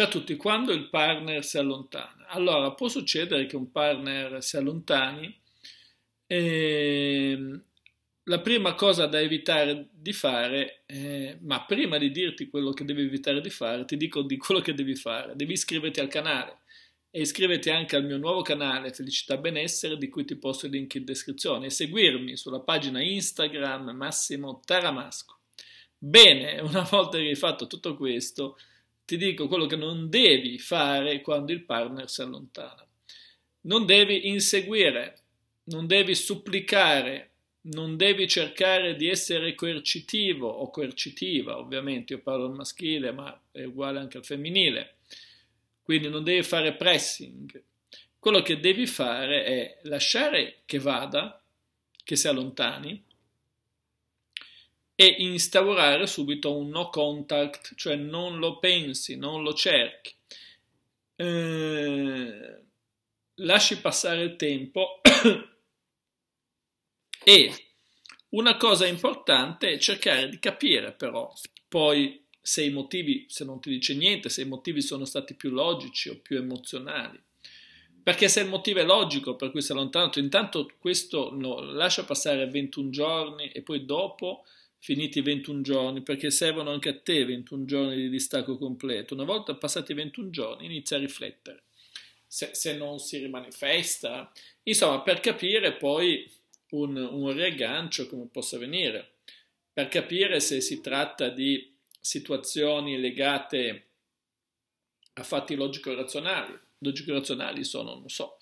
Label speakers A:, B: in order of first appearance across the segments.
A: Ciao a tutti, quando il partner si allontana? Allora, può succedere che un partner si allontani e ehm, la prima cosa da evitare di fare, è, ma prima di dirti quello che devi evitare di fare, ti dico di quello che devi fare. Devi iscriverti al canale e iscriverti anche al mio nuovo canale Felicità Benessere, di cui ti posto il link in descrizione, e seguirmi sulla pagina Instagram Massimo Taramasco. Bene, una volta che hai fatto tutto questo, ti dico quello che non devi fare quando il partner si allontana. Non devi inseguire, non devi supplicare, non devi cercare di essere coercitivo o coercitiva, ovviamente io parlo al maschile, ma è uguale anche al femminile. Quindi non devi fare pressing. Quello che devi fare è lasciare che vada, che si allontani, e instaurare subito un no contact, cioè non lo pensi, non lo cerchi. Eh, lasci passare il tempo e una cosa importante è cercare di capire però poi se i motivi, se non ti dice niente, se i motivi sono stati più logici o più emozionali. Perché se il motivo è logico per cui si è allontanato, intanto questo no, lascia passare 21 giorni e poi dopo finiti i 21 giorni, perché servono anche a te 21 giorni di distacco completo. Una volta passati i 21 giorni inizia a riflettere. Se, se non si rimanifesta, insomma, per capire poi un, un riaggancio come possa venire, per capire se si tratta di situazioni legate a fatti logico-razionali. Logico-razionali sono, non so,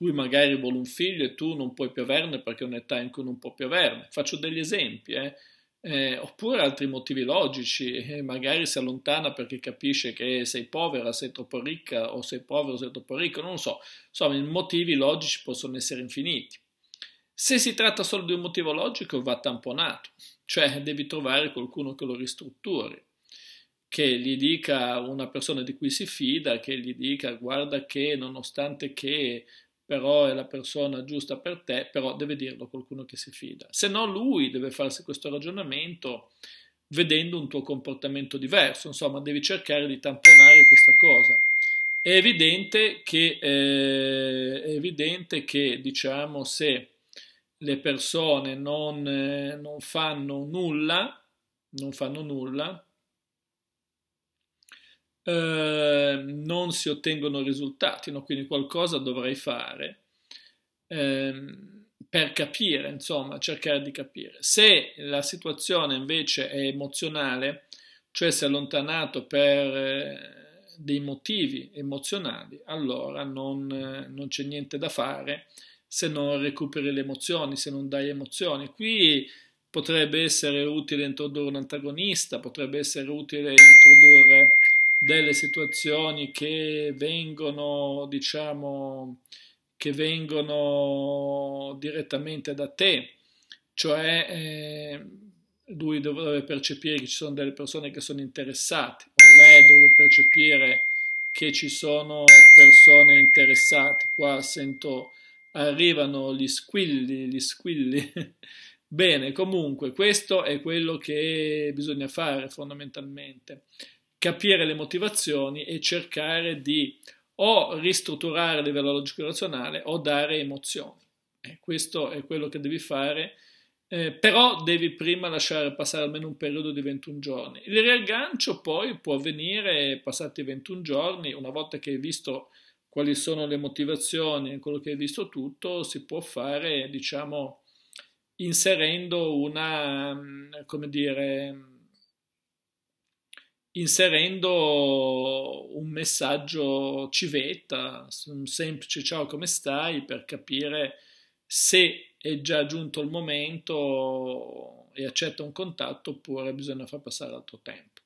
A: lui magari vuole un figlio e tu non puoi più averne perché è un'età in cui non può più averne. Faccio degli esempi, eh eh, oppure altri motivi logici, eh, magari si allontana perché capisce che sei povera, sei troppo ricca o sei povero, sei troppo ricco, non lo so, insomma i motivi logici possono essere infiniti. Se si tratta solo di un motivo logico va tamponato, cioè devi trovare qualcuno che lo ristrutturi, che gli dica una persona di cui si fida, che gli dica guarda che nonostante che però è la persona giusta per te, però deve dirlo qualcuno che si fida. Se no lui deve farsi questo ragionamento vedendo un tuo comportamento diverso, insomma devi cercare di tamponare questa cosa. È evidente che, eh, è evidente che diciamo, se le persone non, eh, non fanno nulla, non fanno nulla, eh, non si ottengono risultati, no? quindi qualcosa dovrai fare eh, per capire, insomma, cercare di capire. Se la situazione invece è emozionale, cioè si è allontanato per eh, dei motivi emozionali, allora non, eh, non c'è niente da fare se non recuperi le emozioni, se non dai emozioni. Qui potrebbe essere utile introdurre un antagonista, potrebbe essere utile introdurre delle situazioni che vengono, diciamo, che vengono direttamente da te, cioè eh, lui dovrebbe percepire che ci sono delle persone che sono interessate, o lei dovrebbe percepire che ci sono persone interessate. Qua sento arrivano gli squilli, gli squilli. Bene, comunque, questo è quello che bisogna fare fondamentalmente capire le motivazioni e cercare di o ristrutturare a livello logico-razionale o dare emozioni. Eh, questo è quello che devi fare, eh, però devi prima lasciare passare almeno un periodo di 21 giorni. Il riaggancio poi può avvenire passati 21 giorni, una volta che hai visto quali sono le motivazioni quello che hai visto tutto, si può fare, diciamo, inserendo una, mm, come dire, inserendo un messaggio civetta, un semplice ciao come stai per capire se è già giunto il momento e accetta un contatto oppure bisogna far passare altro tempo.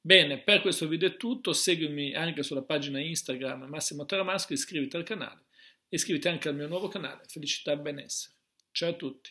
A: Bene, per questo video è tutto, seguimi anche sulla pagina Instagram Massimo Teramasco, iscriviti al canale iscriviti anche al mio nuovo canale Felicità e Benessere. Ciao a tutti!